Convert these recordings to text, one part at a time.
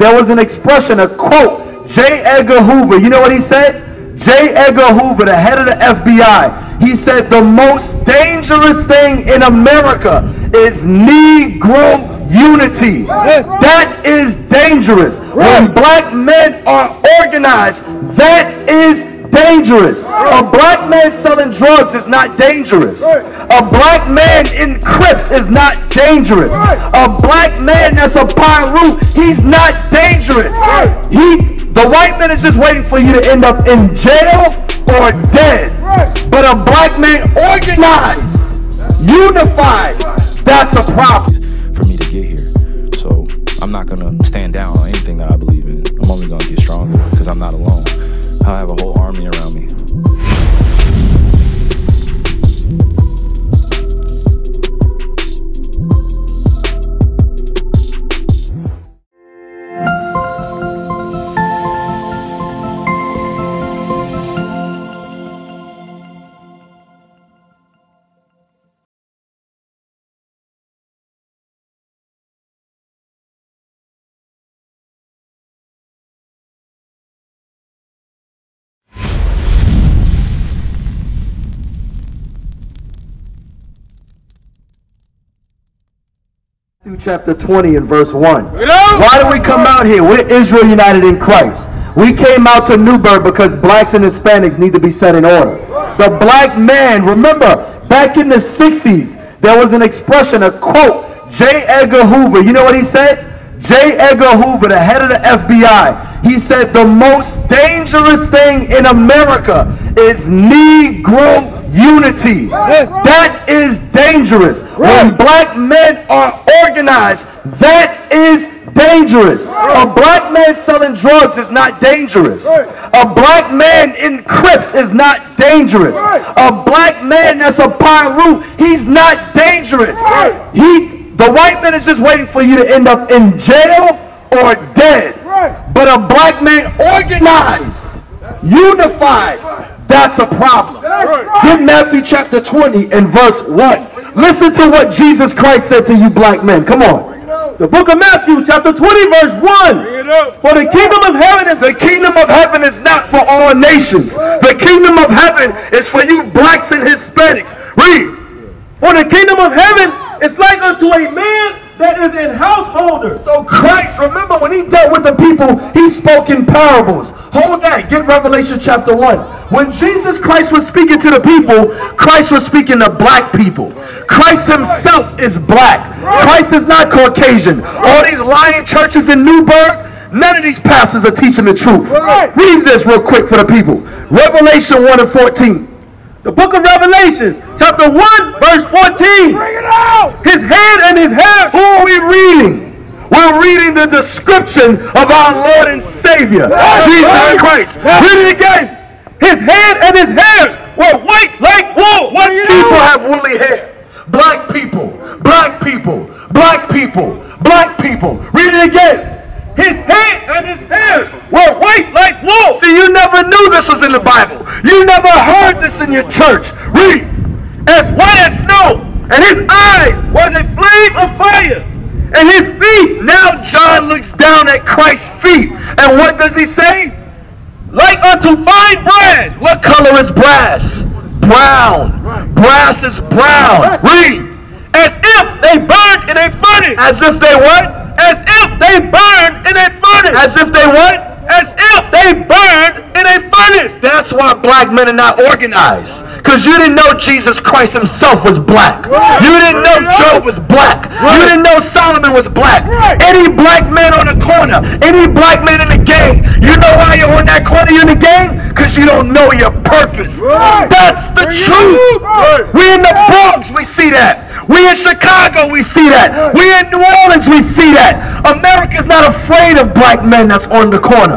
there was an expression, a quote. J. Edgar Hoover, you know what he said? J. Edgar Hoover, the head of the FBI, he said the most dangerous thing in America is Negro unity. That is dangerous. When black men are organized, that is dangerous. A black man selling drugs is not dangerous. A black man in Crips is not dangerous. A black man that's a Piru, he's not dangerous. He, the white man is just waiting for you to end up in jail or dead. But a black man organized, unified, that's a problem. for me to get here. So I'm not gonna stand down on anything that I believe in. I'm only gonna get stronger because I'm not alone. I have a whole army around me. Matthew chapter 20 and verse 1. Why do we come out here? We're Israel United in Christ. We came out to Newburgh because blacks and Hispanics need to be set in order. The black man, remember, back in the 60s, there was an expression, a quote, J. Edgar Hoover. You know what he said? J. Edgar Hoover, the head of the FBI, he said the most dangerous thing in America is Negro unity. That is dangerous. When black men are organized, that is dangerous. A black man selling drugs is not dangerous. A black man in Crips is not dangerous. A black man that's a Piru, he's not dangerous. He, the white man is just waiting for you to end up in jail or dead. But a black man organized, unified, that's a problem. Get Matthew chapter 20 and verse 1. Listen to what Jesus Christ said to you black men. Come on. The book of Matthew, chapter 20, verse 1. For the kingdom of heaven is The kingdom of heaven is not for all nations. The kingdom of heaven is for you blacks and Hispanics. Read. for the kingdom of heaven is like unto a man that is in householders. So Christ, remember when he dealt with the people, he spoke in parables. Hold that. Get Revelation chapter 1. When Jesus Christ was speaking to the people, Christ was speaking to black people. Christ himself is black. Christ is not Caucasian. All these lying churches in Newburgh, none of these pastors are teaching the truth. Read this real quick for the people. Revelation 1 and 14. The book of Revelations, chapter 1, verse 14. Bring it out! His head and his hair. Who are we reading? We're reading the description of our Lord and Savior, Jesus Christ. Read it again. His head and his hairs were white like wool. What people have woolly hair? Black people, black people, black people, black people. Read it again. His head and his hairs were white like wool. See, you never knew this was in the Bible. You never heard this in your church. Read. as white as snow, and his eyes was a flame of fire, and his feet Now John looks down at Christ's feet. And what does he say? like unto fine brass. What color is brass? Brown. Brass is brown. Read. as if they burned in a furnace. As if they what? As if they burned in a furnace. As if they what? As if they burned in a furnace. That's why black men are not organized. Because you didn't know Jesus Christ himself was black. You didn't know Job was black. You didn't know Solomon was black. Any black man on the corner, any black man in the gang, you know why you're on that corner, you're in the gang? Because you don't know your purpose. That's the truth. We in the Bronx, we see that. We in Chicago, we see that. We in New Orleans, we see that. America's not afraid of black men that's on the corner.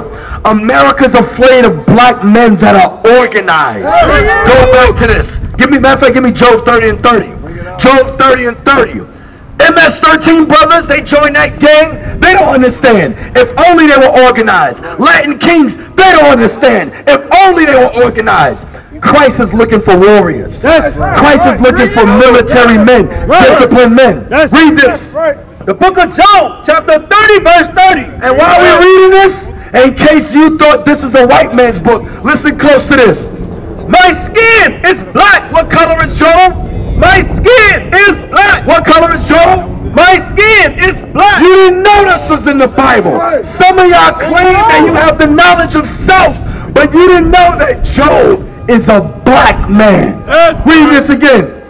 America's afraid of black men that are organized. Go back to this. Give me, matter of fact, give me Job 30 and 30. Job 30 and 30. MS-13 brothers, they joined that gang. They don't understand. If only they were organized. Latin Kings, they don't understand. If only they were organized. Christ is looking for warriors. Christ is looking for military men, disciplined men. Read this. The book of Job, chapter 30, verse 30. And while we're reading this, in case you thought this is a white man's book, listen close to this. My skin is black. What color is Job? My skin is black. What color is Job? My skin is black. You didn't know this was in the Bible. Some of y'all claim that you have the knowledge of self, but you didn't know that Job is a black man. Yes, Read this again.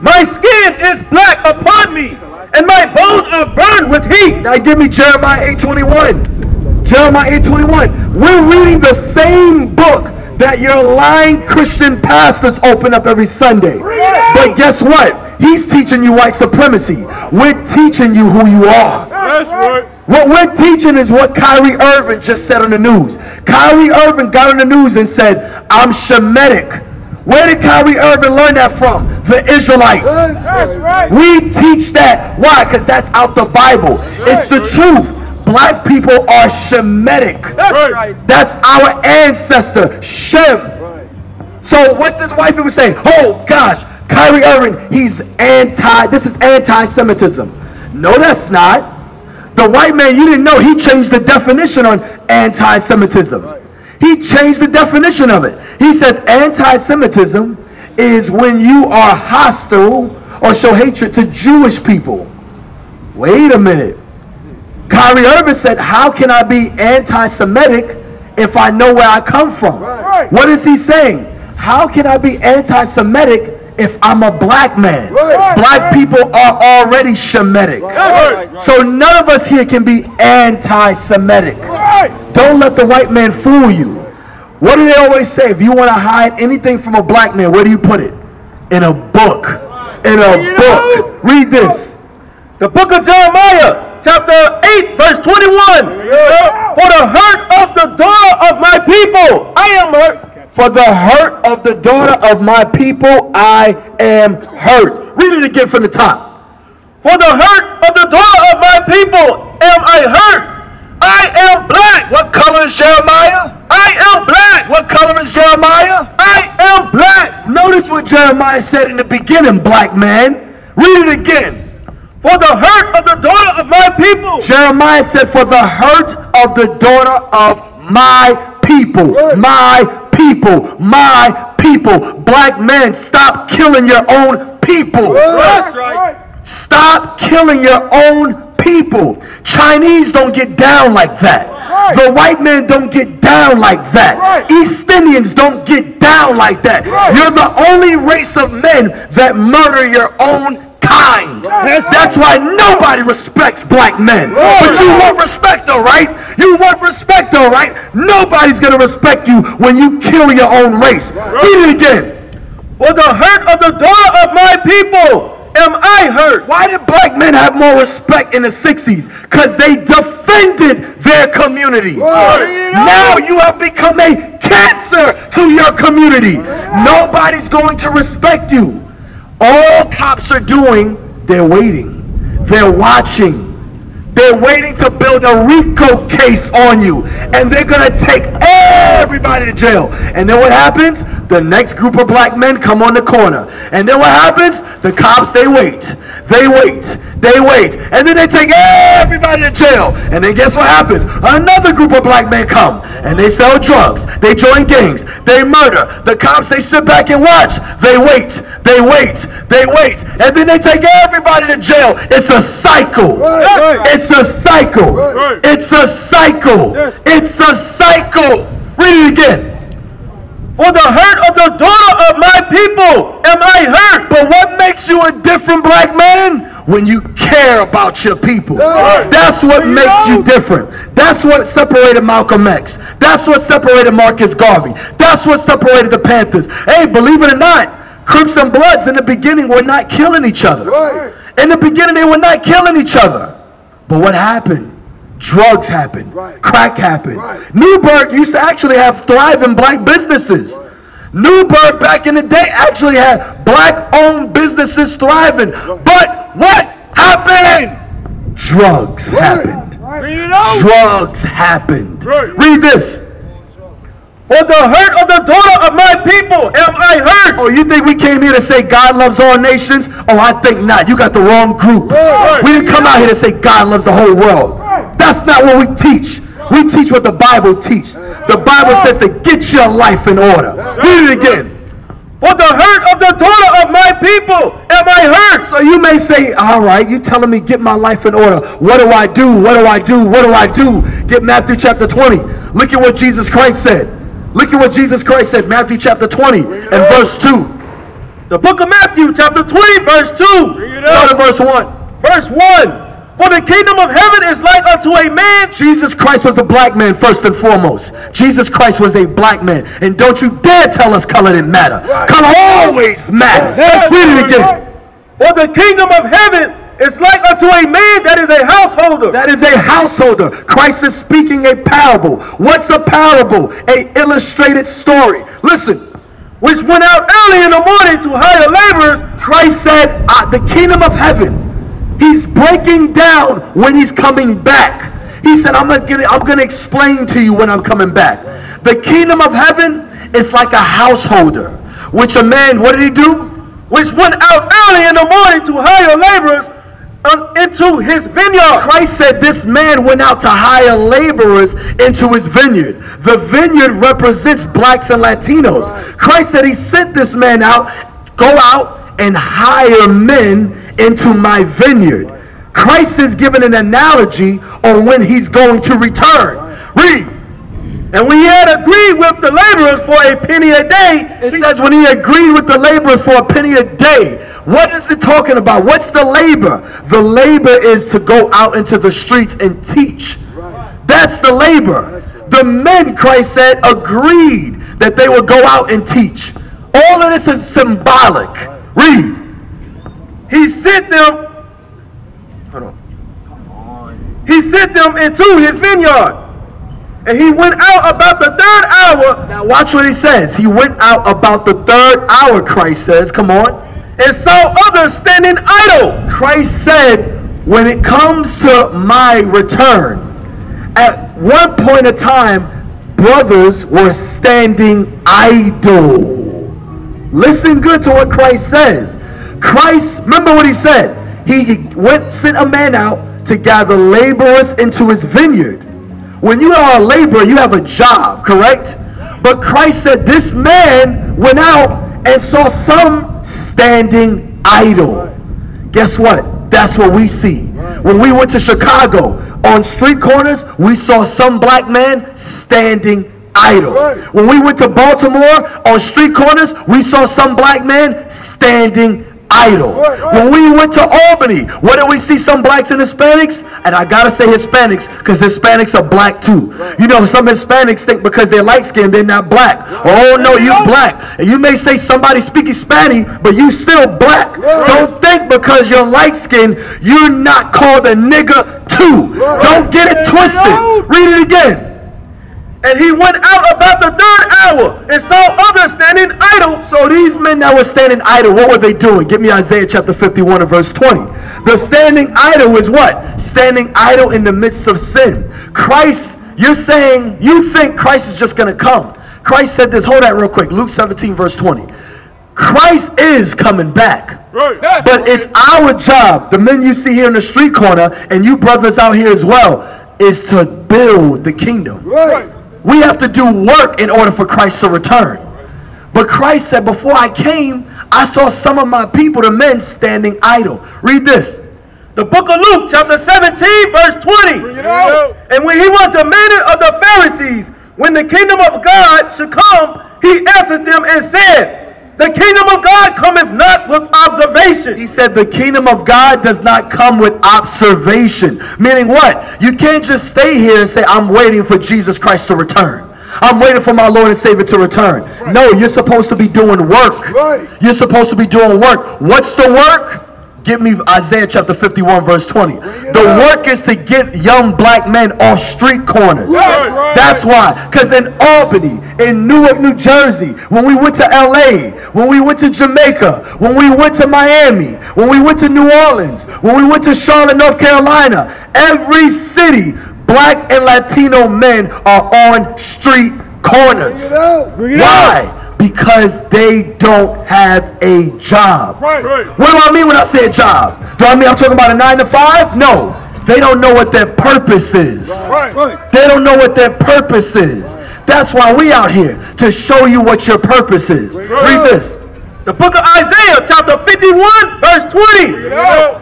My skin is black upon me, and my bones are burned with heat. Now give me Jeremiah 8:21. Jeremiah 8:21. We're reading the same book that your lying Christian pastors open up every Sunday. But guess what? He's teaching you white supremacy. We're teaching you who you are. That's right. What we're teaching is what Kyrie Irving just said on the news. Kyrie Irving got on the news and said, I'm Shemitic. Where did Kyrie Irving learn that from? The Israelites. That's right. We teach that. Why? Because that's out the Bible. It's the truth. Black people are Shemitic. That's right. That's our ancestor, Shem. So what did the white people say? Oh gosh, Kyrie Irving, he's anti, this is anti-Semitism. No, that's not. The white man, you didn't know, he changed the definition on anti-Semitism. He changed the definition of it. He says anti-Semitism is when you are hostile or show hatred to Jewish people. Wait a minute. Kyrie Irving said, How can I be anti Semitic if I know where I come from? Right. What is he saying? How can I be anti Semitic if I'm a black man? Right. Black people are already Shemitic. Right. So none of us here can be anti Semitic. Right. Don't let the white man fool you. What do they always say? If you want to hide anything from a black man, where do you put it? In a book. In a book. Read this. The book of Jeremiah, chapter 8, verse 21. For the hurt of the daughter of my people, I am hurt. For the hurt of the daughter of my people, I am hurt. Read it again from the top. For the hurt of the daughter of my people am I hurt. I am black. What color is Jeremiah? I am black. What color is Jeremiah? I am black. Notice what Jeremiah said in the beginning, black man. Read it again. For the hurt of the daughter of my people. Jeremiah said, For the hurt of the daughter of my people, my people, my people. Black men, stop killing your own people. That's right. Stop killing your own people. Chinese don't get down like that. Right. The white men don't get down like that. Right. East Indians don't get down like that. Right. You're the only race of men that murder your own kind. That's why nobody respects black men. But you want respect though, right? You want respect though, right? Nobody's gonna respect you when you kill your own race. Read it again. For the hurt of the daughter of my people am I hurt. Why did black men have more respect in the 60s? Because they defended their community. Right. Now you have become a cancer to your community. Nobody's going to respect you. All cops are doing, they're waiting. They're watching. They're waiting to build a RICO case on you. And they're going to take everybody to jail. And then what happens? The next group of black men come on the corner. And then what happens? The cops, they wait. They wait. They wait. And then they take everybody to jail. And then guess what happens? Another group of black men come. And they sell drugs. They join gangs. They murder. The cops, they sit back and watch. They wait. They wait. They wait. And then they take everybody to jail. It's a cycle. Right, right. It's a cycle. Right. It's a cycle. Yes. It's a cycle. Read it again. For the hurt of the daughter of my people am I hurt. But what makes you a different black man? When you care about your people. That's what makes you different. That's what separated Malcolm X. That's what separated Marcus Garvey. That's what separated the Panthers. Hey, believe it or not, Crips and Bloods in the beginning were not killing each other. In the beginning, they were not killing each other. But what happened? Drugs happened. Right. Crack happened. Right. Newburgh used to actually have thriving black businesses. Newburgh back in the day actually had black owned businesses thriving. But what happened? Drugs happened. Drugs happened. Right. Read this. For the hurt of the daughter of my people am I hurt. Oh, you think we came here to say God loves all nations? Oh, I think not. You got the wrong group. We didn't come out here to say God loves the whole world. That's not what we teach. We teach what the Bible teaches. The Bible says to get your life in order. Read it again. For the hurt of the daughter of my people am I hurt. So you may say, all right, you telling me get my life in order. What do I do? What do I do? What do I do? Get Matthew chapter 20. Look at what Jesus Christ said. Look at what Jesus Christ said, Matthew chapter 20 and verse 2. The book of Matthew, chapter 20, verse 2. Start at verse 1. Verse 1. For the kingdom of heaven is like unto a man. Jesus Christ was a black man first and foremost. Jesus Christ was a black man. And don't you dare tell us color didn't matter. Color always matters. Read it again. For the kingdom of heaven is like unto a man that is a householder. That is a householder. Christ is speaking a parable. What's a parable? A illustrated story. Listen. which went out early in the morning to hire laborers. Christ said, uh, the kingdom of heaven. He's breaking down when he's coming back. He said, I'm gonna, I'm gonna explain to you when I'm coming back. The kingdom of heaven is like a householder, which a man, what did he do? which went out early in the morning to hire laborers uh, into his vineyard. Christ said this man went out to hire laborers into his vineyard. The vineyard represents blacks and Latinos. Christ said he sent this man out, go out and hire men into my vineyard. Christ is giving an analogy on when he's going to return. Read. And when he had agreed with the laborers for a penny a day, It says when he agreed with the laborers for a penny a day. What is it talking about? What's the labor? The labor is to go out into the streets and teach. That's the labor. The men, Christ said, agreed that they would go out and teach. All of this is symbolic. Read. he sent them. Hold on. He sent them into his vineyard. And he went out about the third hour Now watch what he says. He went out about the third hour, Christ says. Come on. and saw others standing idle. Christ said, when it comes to my return, at one point in time, brothers were standing idle. Listen good to what Christ says. Christ, remember what he said. He went, sent a man out to gather laborers into his vineyard. When you are a laborer, you have a job, correct? But Christ said this man went out and saw some standing idle. Guess what? That's what we see. When we went to Chicago, on street corners, we saw some black man standing idle. When we went to Baltimore, on street corners, we saw some black man standing idle. When we went to Albany, what did we see some blacks and Hispanics? And I gotta say Hispanics, because Hispanics are black too. You know, some Hispanics think because they're light skinned, they're not black. Oh no, you black. And you may say somebody speaking Spanish, but you still black. Don't think because you're light skinned, you're not called a nigga too. Don't get it twisted. Read it again. And he went out about the third hour and saw others standing idle. So these men that were standing idle, what were they doing? Give me Isaiah chapter 51 and verse 20. The standing idle is what? Standing idle in the midst of sin. Christ, you're saying, you think Christ is just going to come. Christ said this, hold that real quick. Luke 17 verse 20. Christ is coming back. But it's our job, the men you see here in the street corner, and you brothers out here as well, is to build the kingdom. We have to do work in order for Christ to return. But Christ said, Before I came, I saw some of my people, the men, standing idle. Read this. The book of Luke, chapter 17, verse 20. And when he was demanded of the Pharisees, when the kingdom of God should come, he answered them and said, The kingdom of God cometh not with observation. He said, The kingdom of God does not come with observation. Meaning what? You can't just stay here and say, I'm waiting for Jesus Christ to return. I'm waiting for my Lord and Savior to return. No, you're supposed to be doing work. Right. You're supposed to be doing work. What's the work? Give me Isaiah chapter 51, verse 20. The work is to get young black men off street corners. Right, right. That's why. Because in Albany, in Newark, New Jersey, when we went to LA, when we went to Jamaica, when we went to Miami, when we went to New Orleans, when we went to Charlotte, North Carolina, every city, black and Latino men are on street corners. Why? Because they don't have a job. Right. Right. What do I mean when I say a job? Do I mean I'm talking about a nine to five? No. They don't know what their purpose is. Right. Right. They don't know what their purpose is. That's why we out here to show you what your purpose is. Read this. The book of Isaiah, chapter 51, verse 20.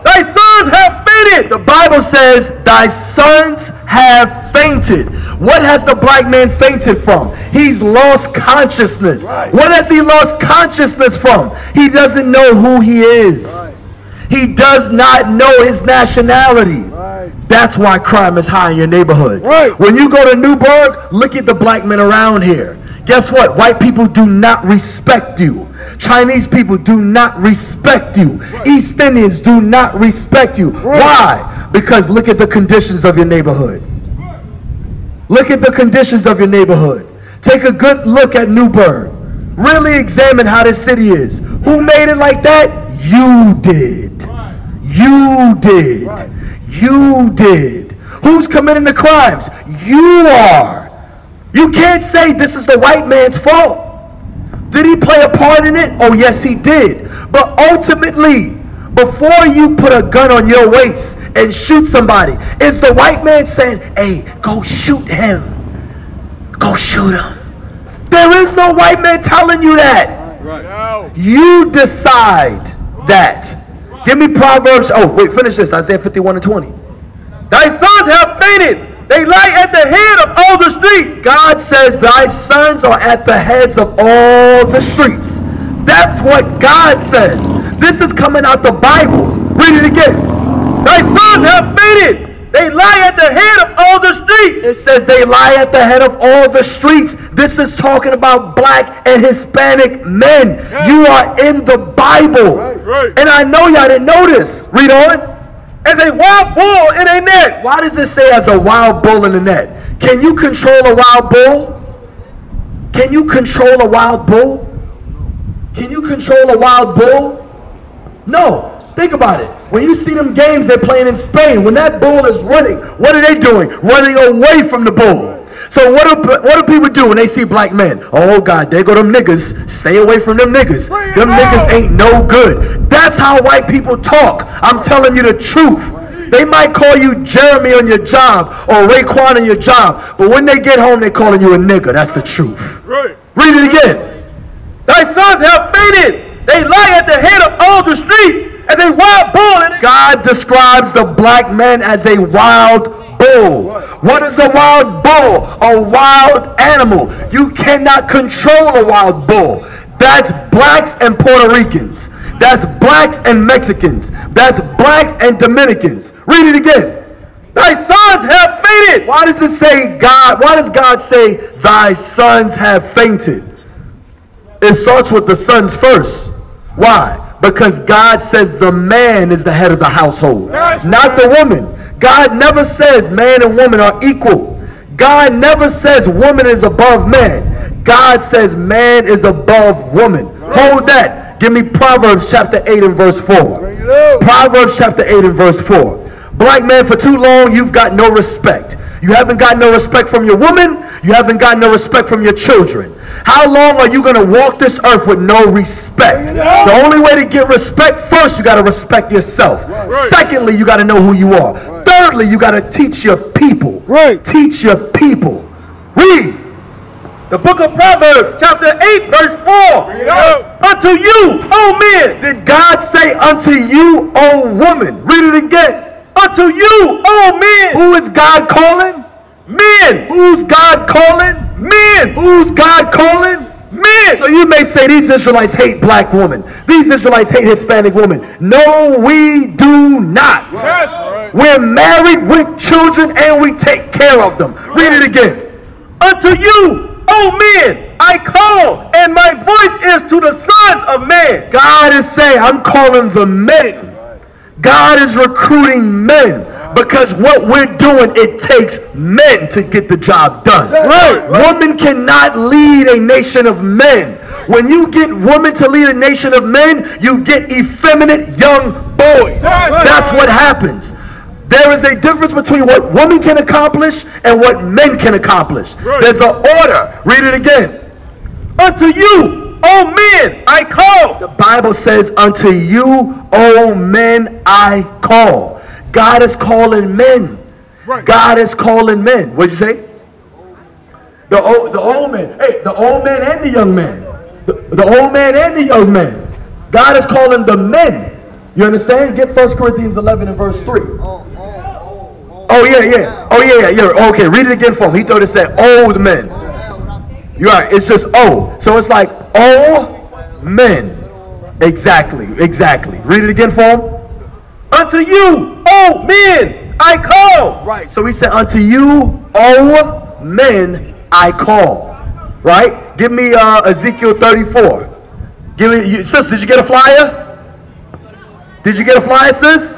Thy sons have fainted. The Bible says, Thy sons have fainted. What has the black man fainted from? He's lost consciousness. What has he lost consciousness from? He doesn't know who he is. He does not know his nationality. That's why crime is high in your neighborhood. Right. When you go to Newburgh, look at the black men around here. Guess what? White people do not respect you. Chinese people do not respect you. East Indians do not respect you. Why? Because look at the conditions of your neighborhood. Look at the conditions of your neighborhood. Take a good look at Newburgh. Really examine how this city is. Who made it like that? You did. You did. You did. Who's committing the crimes? You are. You can't say this is the white man's fault. Did he play a part in it? Oh, yes, he did. But ultimately, before you put a gun on your waist and shoot somebody, is the white man saying, hey, go shoot him? Go shoot him. There is no white man telling you that. Right. You decide that. Give me Proverbs. Oh, wait, finish this. Isaiah 51 and 20. Thy sons have fainted. They lie at the head of all the streets. God says, Thy sons are at the heads of all the streets. That's what God says. This is coming out the Bible. Read it again. Thy sons have fainted. They lie at the head of all the streets. It says they lie at the head of all the streets. This is talking about black and Hispanic men. You are in the Bible. Right. And I know y'all didn't notice. Read on. As a wild bull in a net. Why does it say as a wild bull in the net? Can you control a wild bull? Can you control a wild bull? Can you control a wild bull? No. Think about it. When you see them games they're playing in Spain, when that bull is running, what are they doing? Running away from the bull. So what do, what do people do when they see black men? Oh God, there go them niggas. Stay away from them niggas. Them niggas ain't no good. That's how white people talk. I'm telling you the truth. They might call you Jeremy on your job or Raekwon on your job, but when they get home, they calling you a nigga. That's the truth. Right. Read it again. Thy sons have fainted. They lie at the head of all the streets as a wild bull God describes the black man as a wild bull. What is a wild bull? A wild animal. You cannot control a wild bull. That's blacks and Puerto Ricans. That's blacks and Mexicans. That's blacks and Dominicans. Read it again. Thy sons have fainted. Why does it say God? Why does God say thy sons have fainted? It starts with the sons first. Why? Because God says the man is the head of the household, Yes. not the woman. God never says man and woman are equal. God never says woman is above man. God says man is above woman. Hold that. Give me Proverbs chapter 8 and verse 4. Proverbs chapter 8 and verse 4. Black man, for too long, you've got no respect. You haven't got no respect from your woman. You haven't got no respect from your children. How long are you going to walk this earth with no respect? The only way to get respect, first, you got to respect yourself. Secondly, you got to know who you are. Thirdly, you got to teach your people. Right. Teach your people. Read. The book of Proverbs, chapter 8, verse 4. Unto you, O men. Did God say unto you, O woman? Read it again. Unto you, O men. Who is God calling? Men. Who's God calling? Men. Who's God calling? Men. So you may say these Israelites hate black women. These Israelites hate Hispanic women. No, we do not. Yes. We're married with children and we take care of them. Read it again. Unto you, O men, I call, and my voice is to the sons of men. God is saying, I'm calling the men. God is recruiting men because what we're doing, it takes men to get the job done. Right. Woman cannot lead a nation of men. When you get women to lead a nation of men, you get effeminate young boys. Right. That's what happens. There is a difference between what women can accomplish and what men can accomplish. There's an order. Read it again. Unto you, O men, I call. The Bible says, Unto you, O men, I call. God is calling men. Right. God is calling men. What'd you say? The old, the old men. Hey, the old man and the young man. The, the old man and the young man. God is calling the men. You understand? Get 1 Corinthians 11 and verse 3. Oh, oh, oh, oh. Oh, yeah, yeah. Oh, yeah, yeah, yeah. Okay, read it again for him. He thought it said old men. Without- You're. It's just O. So it's like old men. Exactly. Exactly. Read it again for him. Unto you, O men, I call. Right. So he said, "Unto you, O men, I call." Right. Give me uh, Ezekiel 34. Give me, you, sis. Did you get a flyer? Did you get a flyer, sis?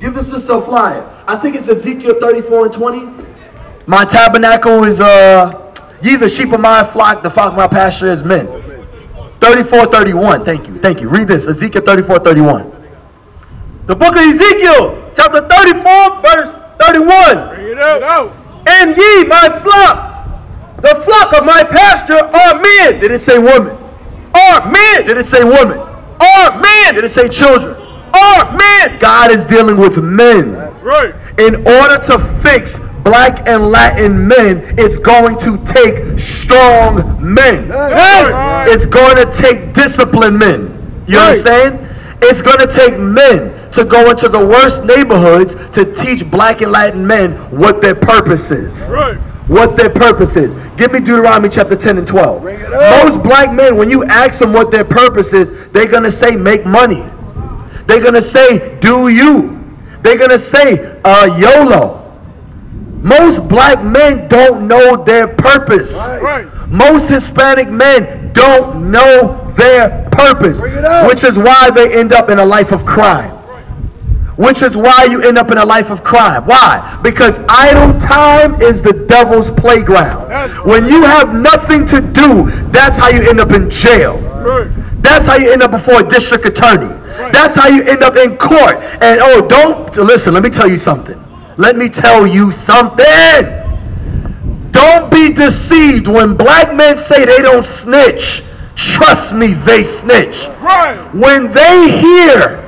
Give the sister a flyer. I think it's Ezekiel 34 and 20. My tabernacle is uh, ye the sheep of my flock, the flock of my pasture is men. 34, 31. Thank you. Thank you. Read this. Ezekiel 34, 31. The book of Ezekiel, chapter 34, verse 31. Bring it out. And ye, my flock, the flock of my pasture are men. Did it say woman? Are men. Did it say woman? Are men. Did it say children? Are men. God is dealing with men. Right. In order to fix black and Latin men, it's going to take strong men. Right. It's going to take disciplined men. You Right. understand? It's going to take men to go into the worst neighborhoods to teach black and Latin men what their purpose is. Right. What their purpose is. Give me Deuteronomy chapter 10 and 12. Most black men, when you ask them what their purpose is, they're going to say, make money. They're going to say, do you. They're going to say, uh, YOLO. Most black men don't know their purpose. Right. Most Hispanic men don't know their purpose, which is why they end up in a life of crime. Which is why you end up in a life of crime. Why? Because idle time is the devil's playground. That's When you have nothing to do, that's how you end up in jail. Right. That's how you end up before a district attorney. That's how you end up in court. And oh, don't listen, let me tell you something. Let me tell you something. Don't be deceived when black men say they don't snitch. Trust me, they snitch. Right. When they hear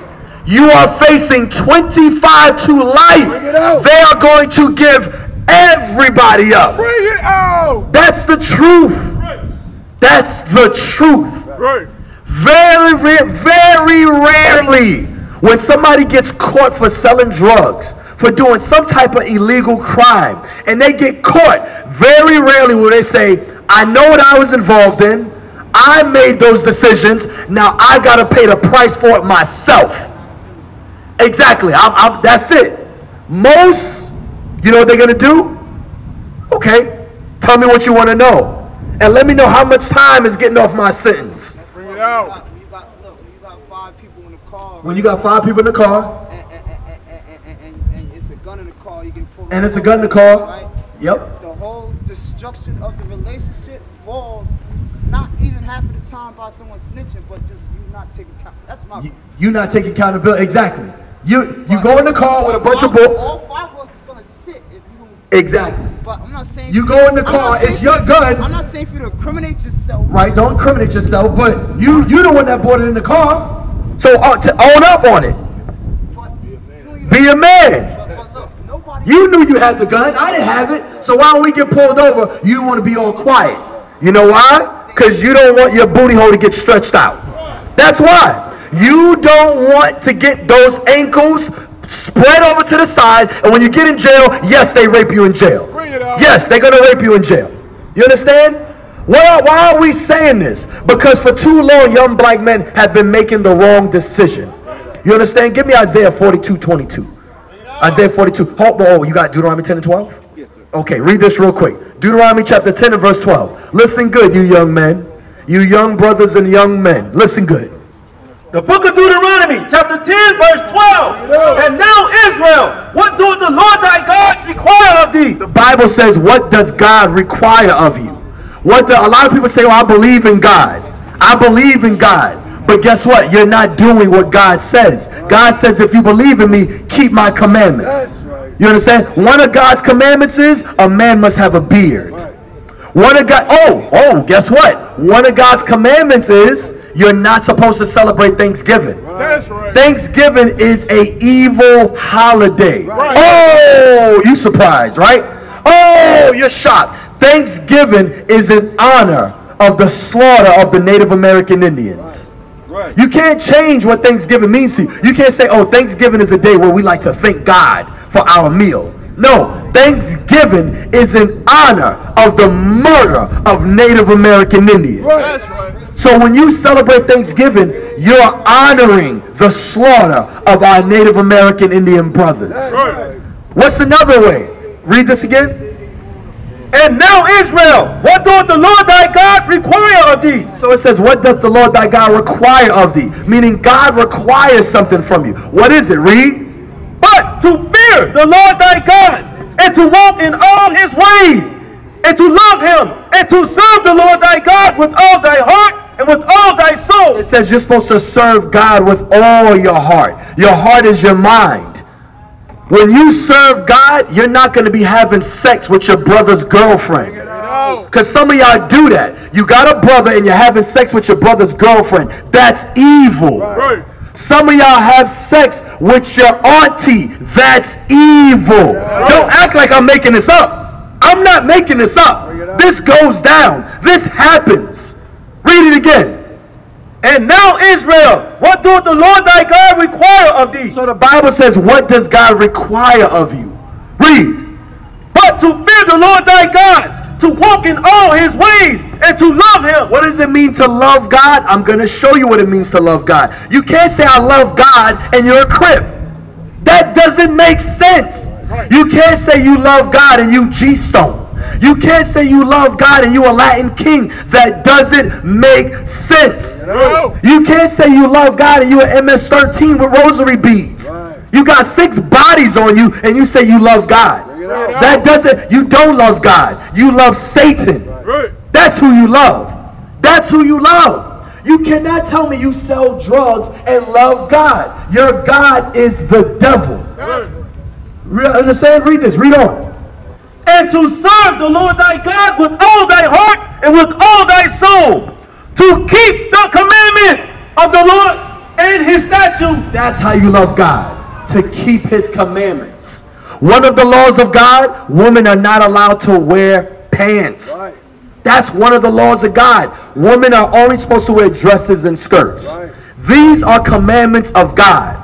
you are facing 25 to life, they are going to give everybody up. Bring it out. That's the truth. That's the truth. Right. Very, very rarely, when somebody gets caught for selling drugs, for doing some type of illegal crime, and they get caught, very rarely will they say, I know what I was involved in. I made those decisions. Now I got to pay the price for it myself. Exactly. I'm, I'm, that's it. Most, you know what they're going to do? Okay. Tell me what you want to know. And let me know how much time is getting off my sentence. Bring it When you out. got- when you got, look, when you got five people in the car, When you got five people in the car, and, and, and, and, and, and, and it's a gun in the car, you can pull and it's a gun in the car, Right? yep. The whole destruction of the relationship falls not even half of the time by someone snitching, but just you not taking count. That's my. You, you not taking accountability. Exactly. You you But- go in the car with a bunch of all, bull. all five of us is gonna sit if you don't. Exactly. But I'm not saying You go in the car, saying it's for your you- gun. I'm not saying for you to incriminate yourself. Right. Don't incriminate yourself, but you you the one that bought it in the car. So uh, to own up on it. But you ain't- Be a man. But, but look, nobody. You knew you had the gun. I didn't have it. So why when we get pulled over, you want to be all quiet? You know why? Because you don't want your booty hole to get stretched out. That's why. You don't want to get those ankles spread over to the side, and when you get in jail, yes, they rape you in jail. Bring it out. Yes, they're gonna rape you in jail. You understand? Why, why are we saying this? Because for too long, young black men have been making the wrong decision. You understand? Give me Isaiah 42, 22. Isaiah 42. Hold, oh, you got Deuteronomy 10 and 12? Yes, sir. Okay, read this real quick. Deuteronomy chapter 10 and verse 12. Listen good, you young men. You young brothers and young men. Listen good. The book of Deuteronomy, chapter 10, verse 12. And now, Israel, what doeth the Lord thy God require of thee? The Bible says, what does God require of you? What do, a lot of people say, oh, I believe in God. I believe in God. But guess what? You're not doing what God says. God says, if you believe in me, keep my commandments. You understand? One of God's commandments is a man must have a beard. One of God, oh, oh, guess what? One of God's commandments is you're not supposed to celebrate Thanksgiving. That's right. Thanksgiving is a evil holiday. Right. Oh, you surprised, right? Oh, you're shocked. Thanksgiving is in honor of the slaughter of the Native American Indians. Right. You can't change what Thanksgiving means to you. You can't say, oh, Thanksgiving is a day where we like to thank God for our meal. No, Thanksgiving is in honor of the murder of Native American Indians. That's right. So when you celebrate Thanksgiving, you're honoring the slaughter of our Native American Indian brothers. Right. What's another way? Read this again. And now Israel, what doth the Lord thy God require of thee? So it says, What doth the Lord thy God require of thee? Meaning God requires something from you. What is it? Read. But to fear the Lord thy God, and to walk in all his ways, and to love him, and to serve the Lord thy God with all thy heart and with all thy soul. It says you're supposed to serve God with all your heart. Your heart is your mind. When you serve God, you're not going to be having sex with your brother's girlfriend. Because some of y'all do that. You got a brother and you're having sex with your brother's girlfriend. That's evil. Right. Some of y'all have sex with your auntie. That's evil. Don't act like I'm making this up. I'm not making this up. This goes down. This happens. Read it again. And now Israel, what doth the Lord thy God require of thee? So the Bible says, What does God require of you? Read. But to fear the Lord thy God, to walk in all his ways, and to love him. What does it mean to love God? I'm going to show you what it means to love God. You can't say, I love God, and you're a crip. That doesn't make sense. You can't say you love God and you G Stone. You can't say you love God and you a Latin king. That doesn't make sense. No. You can't say you love God and you an MS-13 with rosary beads. Right. You got six bodies on you and you say you love God. it. That doesn't, you don't love God. You love Satan. Right. That's who you love. That's who you love. You cannot tell me you sell drugs and love God. Your God is the devil. Right. Re- understand? Read this. Read on. And to serve the Lord thy God with all thy heart and with all thy soul, to keep the commandments of the Lord and his statutes. That's how you love God. To keep his commandments. One of the laws of God, women are not allowed to wear pants. Right. That's one of the laws of God. Women are only supposed to wear dresses and skirts. Right. These are commandments of God.